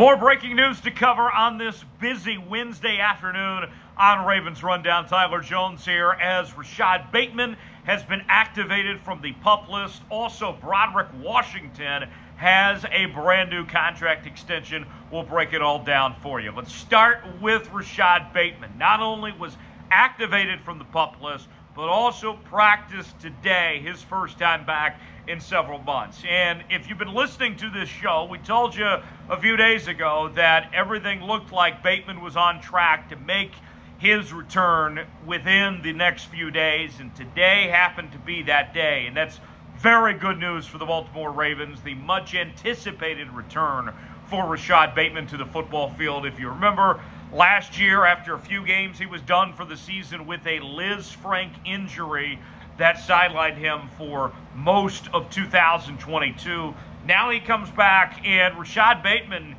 More breaking news to cover on this busy Wednesday afternoon on Ravens Rundown. Tyler Jones here as Rashod Bateman has been activated from the pup list. Also, Broderick Washington has a brand new contract extension. We'll break it all down for you. Let's start with Rashod Bateman. Not only was activated from the pup list, but also practiced today, his first time back in several months. And if you've been listening to this show, we told you a few days ago that everything looked like Bateman was on track to make his return within the next few days, and today happened to be that day. And that's very good news for the Baltimore Ravens, the much anticipated return for Rashod Bateman to the football field. If you remember, last year, after a few games, he was done for the season with a Liz Lisfranc injury that sidelined him for most of 2022. Now he comes back, and Rashod Bateman,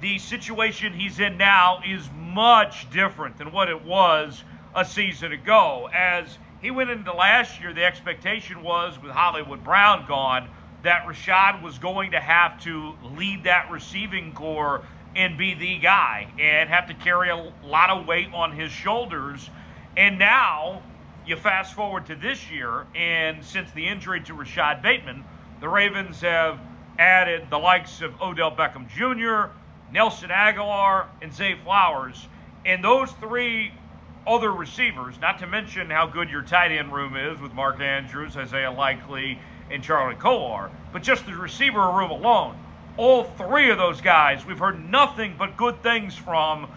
the situation he's in now is much different than what it was a season ago. As he went into last year, the expectation was with Hollywood Brown gone that Rashod was going to have to lead that receiving corps and be the guy and have to carry a lot of weight on his shoulders. And now you fast forward to this year, and since the injury to Rashod Bateman, the Ravens have added the likes of Odell Beckham Jr., Nelson Agholor, and Zay Flowers. And those three other receivers, not to mention how good your tight end room is with Mark Andrews, Isaiah Likely, and Charlie Kolar, but just the receiver room alone, all three of those guys we've heard nothing but good things from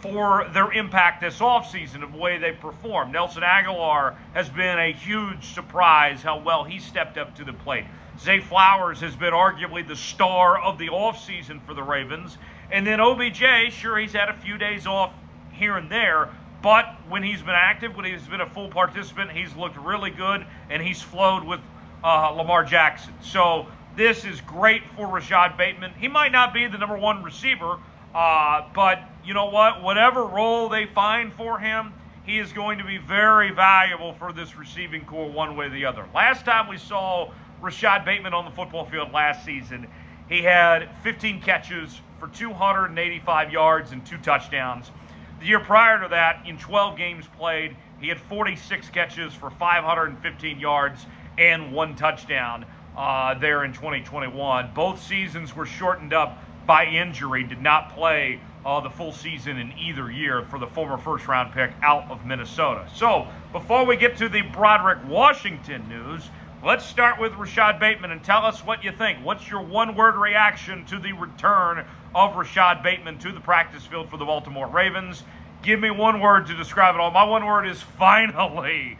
for their impact this offseason of the way they performed. Nelson Agholor has been a huge surprise how well he stepped up to the plate. Zay Flowers has been arguably the star of the offseason for the Ravens. And then OBJ, sure, he's had a few days off here and there, but when he's been active, when he's been a full participant, he's looked really good and he's flowed with uh, Lamar Jackson. So this is great for Rashod Bateman. He might not be the number one receiver, uh, but you know what? Whatever role they find for him, he is going to be very valuable for this receiving corps one way or the other. Last time we saw Rashod Bateman on the football field last season, he had 15 catches for 285 yards and two touchdowns. The year prior to that, in 12 games played, he had 46 catches for 515 yards and one touchdown uh, there in 2021. Both seasons were shortened up by injury, did not play uh, the full season in either year for the former first round pick out of Minnesota. So, before we get to the Broderick Washington news, let's start with Rashod Bateman and tell us what you think. What's your one word reaction to the return of Rashod Bateman to the practice field for the Baltimore Ravens? Give me one word to describe it all. My one word is finally.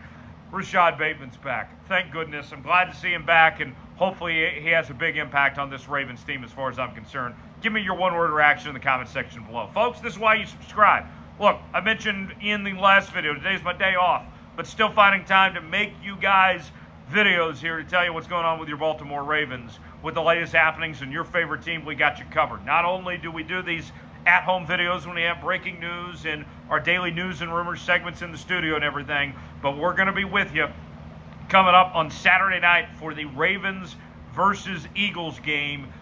Rashod Bateman's back. Thank goodness. I'm glad to see him back, and hopefully he has a big impact on this Ravens team as far as I'm concerned. Give me your one word reaction in the comment section below. Folks, this is why you subscribe. Look, I mentioned in the last video, today's my day off, but still finding time to make you guys videos here to tell you what's going on with your Baltimore Ravens. With the latest happenings and your favorite team, we got you covered. Not only do we do these at home videos when we have breaking news and our daily news and rumors segments in the studio and everything, but we're going to be with you coming up on Saturday night for the Ravens versus Eagles game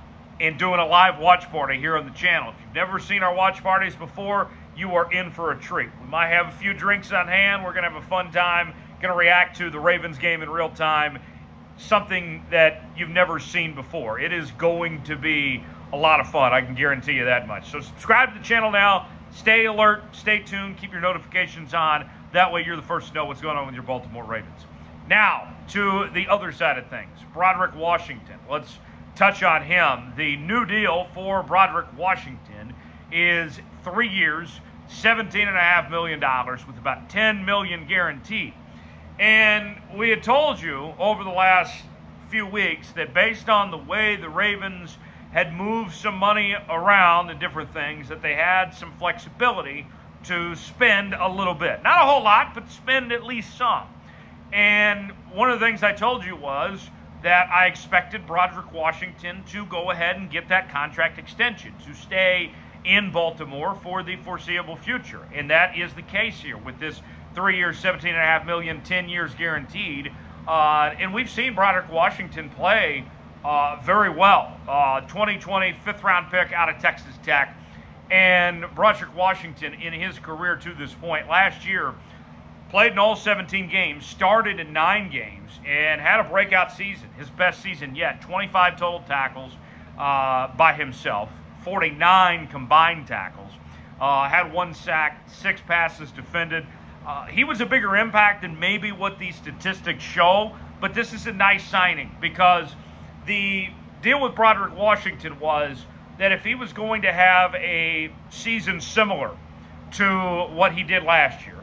and doing a live watch party here on the channel. If you've never seen our watch parties before, you are in for a treat. We might have a few drinks on hand. We're going to have a fun time. Going to react to the Ravens game in real time. Something that you've never seen before. It is going to be a lot of fun. I can guarantee you that much. So subscribe to the channel now. Stay alert. Stay tuned. Keep your notifications on. That way you're the first to know what's going on with your Baltimore Ravens. Now, to the other side of things. Broderick Washington. Let's touch on him. The new deal for Broderick Washington is three years, $17.5 million with about 10 million guaranteed. And we had told you over the last few weeks that based on the way the Ravens had moved some money around and different things, that they had some flexibility to spend a little bit. Not a whole lot, but spend at least some. And one of the things I told you was that I expected Broderick Washington to go ahead and get that contract extension, to stay in Baltimore for the foreseeable future. And that is the case here with this three years, $17.5 million, 10 years guaranteed. Uh, and we've seen Broderick Washington play uh, very well. Uh, 2020 fifth round pick out of Texas Tech. And Broderick Washington, in his career to this point, last year, played in all 17 games, started in nine games, and had a breakout season, his best season yet. 25 total tackles uh, by himself, 49 combined tackles, uh, had one sack, six passes defended. Uh, he was a bigger impact than maybe what these statistics show, but this is a nice signing because the deal with Broderick Washington was that if he was going to have a season similar to what he did last year,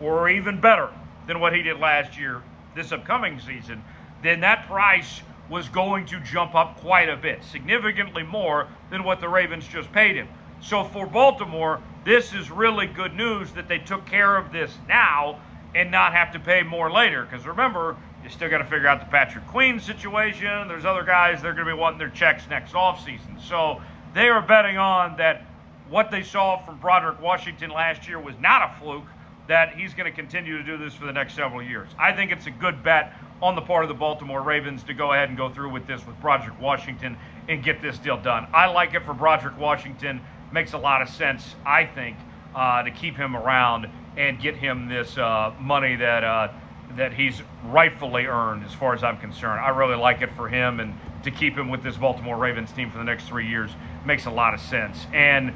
or even better than what he did last year this upcoming season, then that price was going to jump up quite a bit, significantly more than what the Ravens just paid him. So for Baltimore, this is really good news that they took care of this now and not have to pay more later. Because remember, you still got to figure out the Patrick Queen situation. There's other guys they're going to be wanting their checks next offseason. So they are betting on that what they saw from Broderick Washington last year was not a fluke, that he's going to continue to do this for the next several years. I think it's a good bet on the part of the Baltimore Ravens to go ahead and go through with this with Broderick Washington and get this deal done. I like it for Broderick Washington. Makes a lot of sense, I think, uh, to keep him around and get him this uh, money that. Uh, that he's rightfully earned, as far as I'm concerned. I really like it for him, and to keep him with this Baltimore Ravens team for the next three years makes a lot of sense. And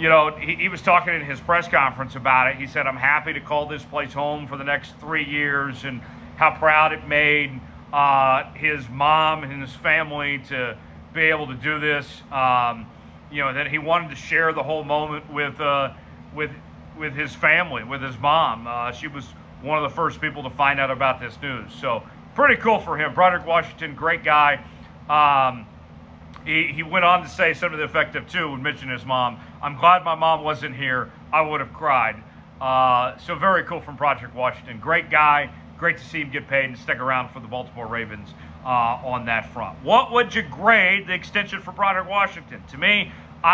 you know, he, he, was talking in his press conference about it. He said, "I'm happy to call this place home for the next three years, and how proud it made uh, his mom and his family to be able to do this. Um, you know, that he wanted to share the whole moment with uh, with with his family, with his mom. Uh, she was one of the first people to find out about this news. So pretty cool for him. Broderick Washington, great guy. Um, he, he went on to say something to the effect of, too, when mentioning his mom, I'm glad my mom wasn't here. I would have cried. Uh, so very cool from Broderick Washington. Great guy. Great to see him get paid and stick around for the Baltimore Ravens uh, on that front. What would you grade the extension for Broderick Washington? To me, I,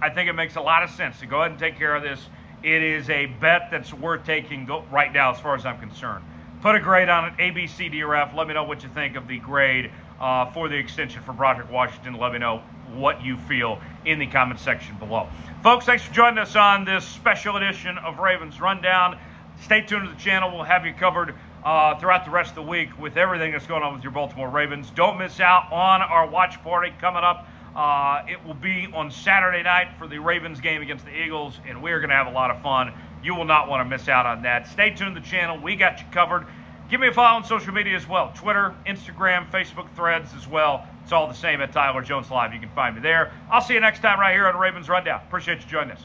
I, I think it makes a lot of sense to go ahead and take care of this it is a bet that's worth taking right now, as far as I'm concerned. Put a grade on it, A, B, C, D, or F. Let me know what you think of the grade uh, for the extension for Broderick Washington. Let me know what you feel in the comment section below. Folks, thanks for joining us on this special edition of Ravens Rundown. Stay tuned to the channel. We'll have you covered uh, throughout the rest of the week with everything that's going on with your Baltimore Ravens. Don't miss out on our watch party coming up uh, it will be on Saturday night for the Ravens game against the Eagles, and we're going to have a lot of fun. You will not want to miss out on that. Stay tuned to the channel. We got you covered. Give me a follow on social media as well Twitter, Instagram, Facebook threads as well. It's all the same at Tyler Jones Live. You can find me there. I'll see you next time right here on Ravens Rundown. Appreciate you joining us.